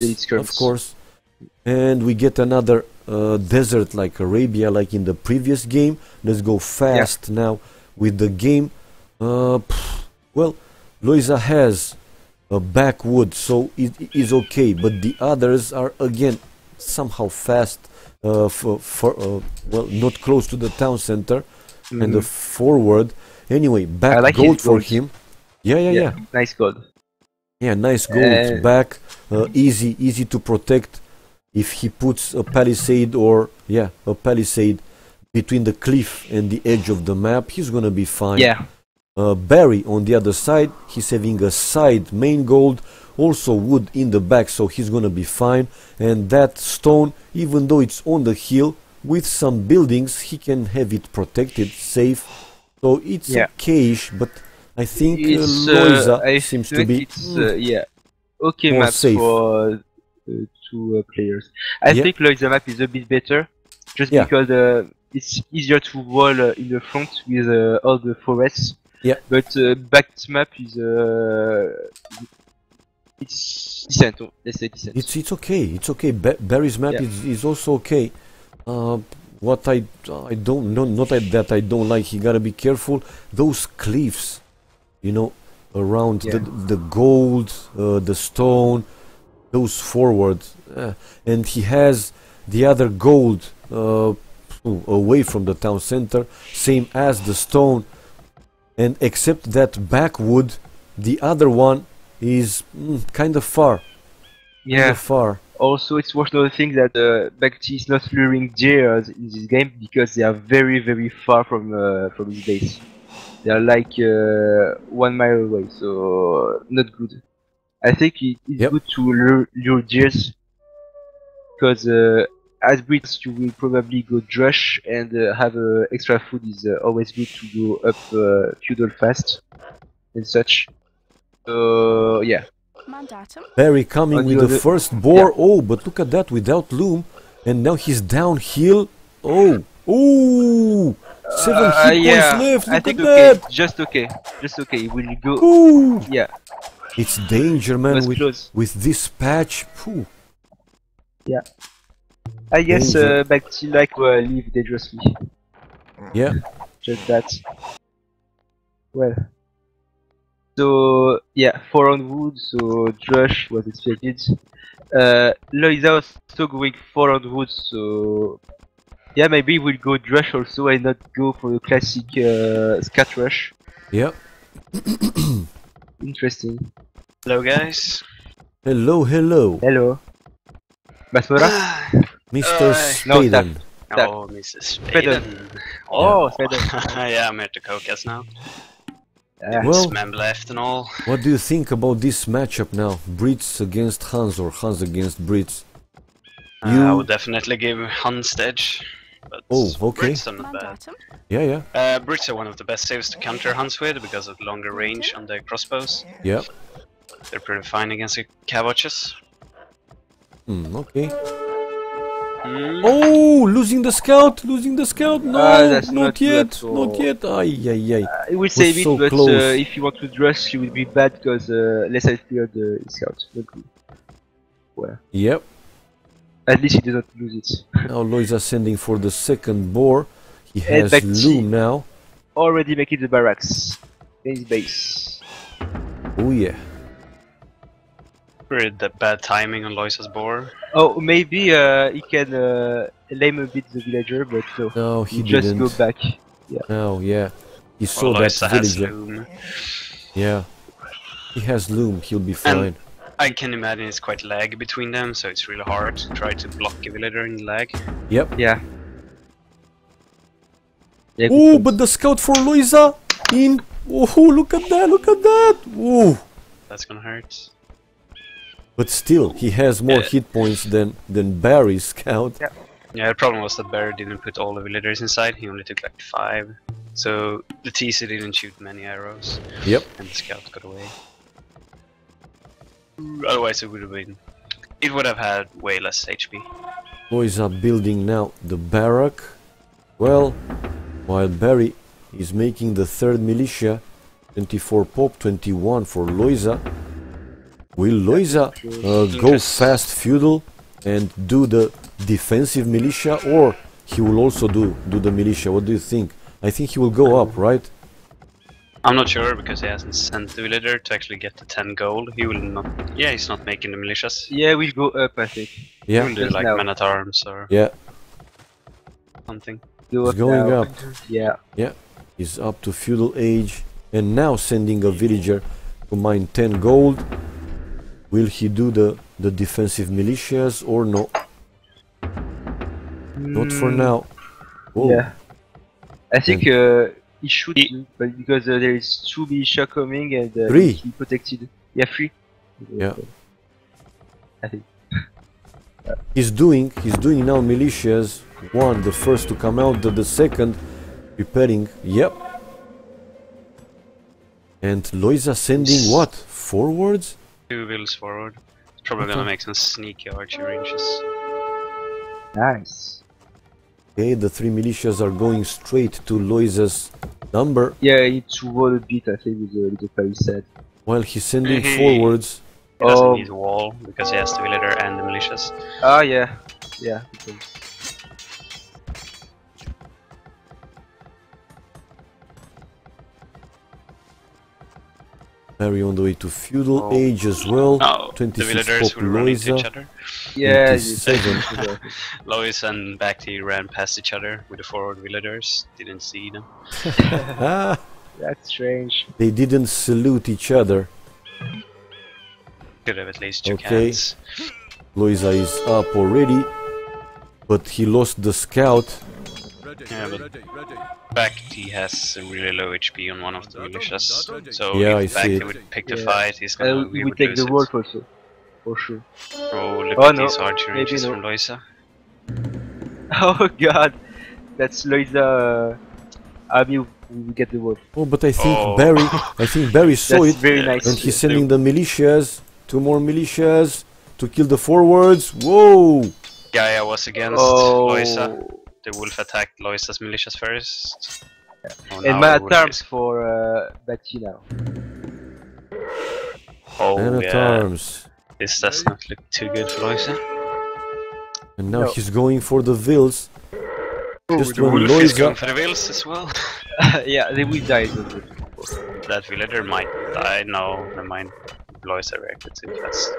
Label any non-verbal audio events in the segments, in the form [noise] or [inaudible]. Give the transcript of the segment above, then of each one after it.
of course. And we get another uh, desert like Arabia, like in the previous game. Let's go fast yeah. now with the game. Uh, well, Lojza has a backwood, so it is okay. But the others are again somehow fast, uh, for, for uh, well, not close to the town center, mm-hmm. and the forward. Anyway, back like gold for him. Yeah, yeah, yeah, yeah. Nice gold. Yeah, nice gold back. Uh, easy, easy to protect. If he puts a palisade or yeah, a palisade between the cliff and the edge of the map, he's gonna be fine. Yeah. Uh, Barry on the other side, he's having a side main gold, also wood in the back, so he's gonna be fine. And that stone, even though it's on the hill, with some buildings, he can have it protected, safe. So it's yeah. okayish, but I think uh, Lojza uh, seems to be it's, uh, yeah okay map safe. for uh, two players. I yeah. think Lojza map is a bit better, just yeah. because it's easier to wall in the front with all the forests. Yeah. But back map is it's decent. Let's say decent. It's it's okay. It's okay. Ba Barry's map yeah. is is also okay. Uh, what I I don't know not that I don't like. You gotta be careful. Those cliffs you know, around yeah. the, the gold, uh, the stone, those forward. Uh, and he has the other gold uh, away from the town center, same as the stone. And except that backwood, the other one is mm, kind of far. Yeah. Kind of far. Also, it's worth noting that uh, BacT is not luring deers in this game because they are very, very far from uh, from his base. They are like uh, one mile away, so not good. I think it's yep. good to lure, lure deers because uh, as Brits you will probably go drush and uh, have uh, extra food is uh, always good to go up uh, feudal fast and such. So yeah. Barry coming with the, the first boar. Yeah. Oh, but look at that without loom, and now he's downhill. Oh, oh! Seven uh, hit yeah, points left. Look I think okay, that. just okay, just okay. Will go? Ooh. Yeah. It's danger, man. With, close. with this patch. Phew. Yeah. I guess uh, back to like uh, leave dangerously. Yeah. Just that. Well. So yeah, four on wood. So Drush was expected. Uh, Lojza was still going four on wood. So yeah, maybe we'll go Drush also and not go for the classic uh, Scout Rush. Yep. [clears throat] Interesting. Hello, guys. Hello, hello. Hello. Basmora? [sighs] Mr. Uh, Spaden. No, oh, Mr. Spaden. Oh, Spaden. [laughs] yeah, I'm here to Caucus now. Yeah. Well, mem left and all. What do you think about this matchup now? Brits against Hans or Hans against Brits? Uh, you... I would definitely give Hans the edge. But oh, okay. Brits are not bad. Yeah, yeah. Uh, Brits are one of the best saves to counter Huns with because of longer range on their crossbows. Yep. They're pretty fine against the Cavotches. Hmm, okay. Mm. Oh, losing the scout, losing the scout. No, uh, not, not, yet, not yet. Ay, ay, ay. Uh, it will save it, so but uh, if you want to dress, you will be bad because uh, less I cleared the scout. Not good. Well. Yep. At least he did not lose it. [laughs] now Lojza sending for the second boar. He has loom now. Already making the barracks. Base base. Oh yeah. Pretty bad timing on Lojza's boar. Oh, maybe uh, he can uh, lame a bit the villager, but no. No, he, he just go back. Yeah. No, yeah. He saw well, that villager. Yeah. He has loom, he'll be fine. And I can imagine it's quite lag between them, so it's really hard to try to block a villager in lag. Yep. Yeah. yeah oh, but the scout for Lojza in. Oh, look at that! Look at that! Oh. That's gonna hurt. But still, he has more yeah. hit points than than Barry's scout. Yeah. Yeah, the problem was that Barry didn't put all the villagers inside. He only took like five. So the TC didn't shoot many arrows. Yep. And the scout got away. Otherwise, it would have been. It would have had way less HP. Boys are building now the barrack. Well, while Barry is making the third militia, 24 pop, 21 for Loisa. Will Lojza uh, go fast feudal and do the defensive militia, or he will also do do the militia? What do you think? I think he will go up, right? I'm not sure because he hasn't sent the villager to actually get the 10 gold. He will not. Yeah, he's not making the militias. Yeah, we'll go up, I think. He Yeah, will do Just like now. men at arms or yeah. something. Go He's up going now. up. Yeah. Yeah. He's up to feudal age, and now sending a villager to mine 10 gold. Will he do the the defensive militias or no? Not for Mm, now. Oh, Yeah. I think uh, he should, He- do, but because uh, there is two militia coming and uh, Three. he protected. Yeah, three. Yeah. [laughs] I think. he's doing he's doing now militias. One, the first to come out, the, the second preparing. Yep. And Lojza sending what forwards? Two wheels forward. It's probably Okay. gonna make some sneaky archer ranges. Nice. Okay, the three militias are going straight to Lojza's number Yeah, he need to a bit, I think, with the little palisade. while he's sending Hey. forwards. He doesn't Oh. need a wall because he has the villager and the militias. Ah, yeah. Yeah. because- Barry on the way to feudal Oh. age as well. No, the 26 villagers pop will run into each other. Yeah, 27. [laughs] Lois and BacT ran past each other with the forward villagers. Didn't see them. [laughs] [laughs] Ah, That's strange. they didn't salute each other. Could have at least shook Okay. hands. Lojza is up already, but he lost the scout. Yeah, but BacT has a really low HP on one of the militias. So Yeah, I if see BacT would pick the Yeah. fight, he's gonna Uh, we we would take the it. wolf also. For sure. Oh, look Oh, at no. these archer Maybe ranges no. from Lojza. [laughs] Oh god. That's Lojza uh, army who will get the wolf. Oh, but I think Oh. Barry, I think [laughs] Barry saw it, very Yeah. nice. and he's sending the militias, two more militias to kill the forwards. Whoa! Gaia was against Oh. Lojza. The wolf attacked Lojza's militias first. Oh, And now man the at wolf arms is- for uh, Bati now. Oh, Man yeah. arms. This does not look too good for Lojza. And now No. he's going for the Vils. Just the when wolf is Lojza. going for the wheels as well. [laughs] yeah, they will die. don't they? that villager might die. No, never mind. Lojza reacted too fast.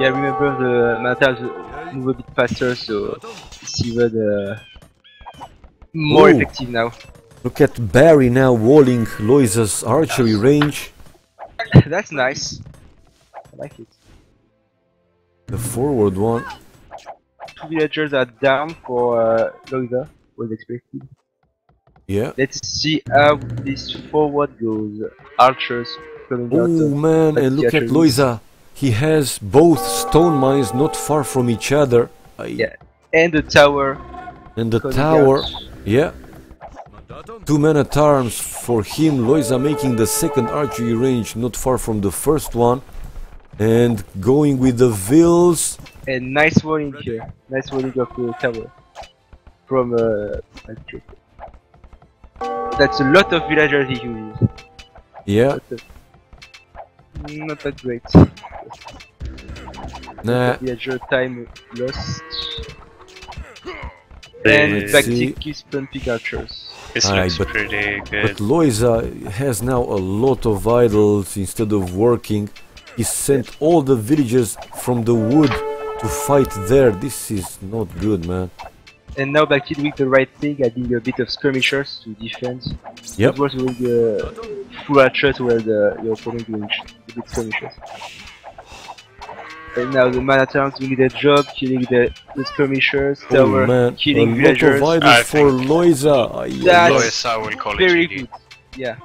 Yeah, remember the man at move a bit faster, so it's even uh, more Ooh. effective now. Look at Barry now walling Lojza's archery range. [laughs] That's nice. I like it. The forward one. Two villagers are down for uh, Lojza, was expected. Yeah. Let's see how this forward goes. Archers coming out Oh man, and look at. Lojza. He has both stone mines not far from each other. Ay, Yeah. and the tower. And the tower. Yeah. Two men at arms for him. Lojza making the second archery range not far from the first one. And going with the Vils. And nice walling here. Nice walling of the tower. From uh. That's a lot of villagers he uses. Yeah. But, not that great. Nah. Villager time lost. And Let's back see. to keeps pumping archers. This Aye, looks but- pretty But good. Lojza has now a lot of idles instead of working. He sent all the villagers from the wood to fight there. This is not good, man. And now back doing the right thing, adding a bit of skirmishers to defend. Yep. It was with uh, full archers where the, your opponent doing sh- a bit skirmishers. And now the man at arms doing their job, killing the, the skirmishers, Oh tower, man, a killing lot villagers. of idles I for think- Lojza. Ay, ay, That's. Lojza will call Very it GG. good. Yeah.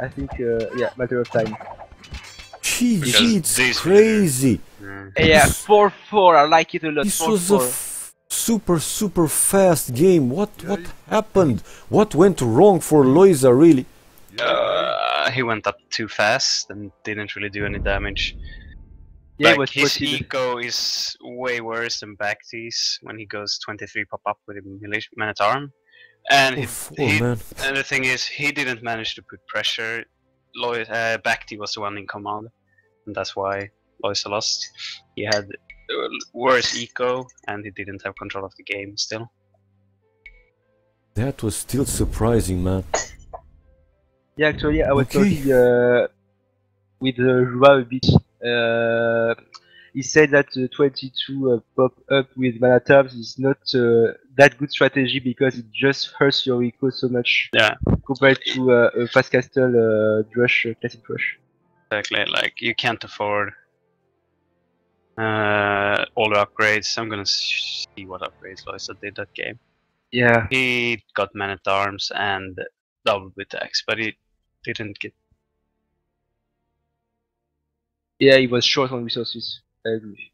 I think, uh, yeah, matter of time. GG, Because it's crazy. Mm. Yeah, This- 4 4, I like it a lot. This 4 was a 4. f- super, super fast game. What, what happened? What went wrong for Lojza, really? Uh, he went up too fast and didn't really do any damage. Yeah, like but his what he- eco is way worse than BacT's when he goes 23 pop up with a militia man at arm. And he, Oh, he- man. and the thing is, he didn't manage to put pressure Lois, uh, BacT was the one in command, and that's why Lojza lost. He had uh, worse eco, and he didn't have control of the game still. That was still surprising, man. Yeah, actually, I was Okay. talking uh, with uh, Joao a bit. Uh, he said that uh, 22 uh, pop up with mana tabs is not uh, that good strategy because it just hurts your eco so much Yeah. compared to uh, a fast castle uh, drush, uh, classic drush. Exactly, like you can't afford uh, all the upgrades. I'm gonna see what upgrades Lojza did that game. Yeah, He got man at arms and double with axe, but he didn't get. yeah, he was short on resources. I agree.